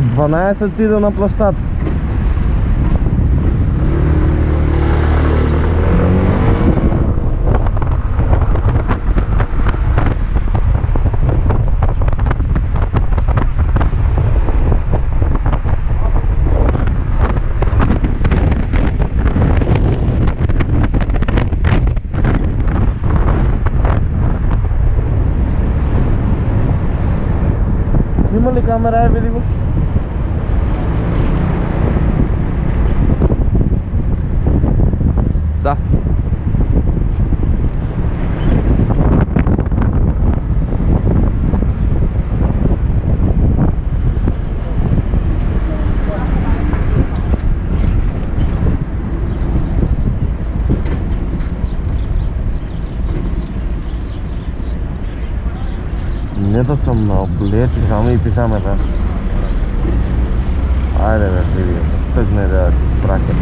От 12 си да на плащат. Снима ли камера, е, да съм на облет, само и пижамата. Айде бе, види, съгне да ти спрахе.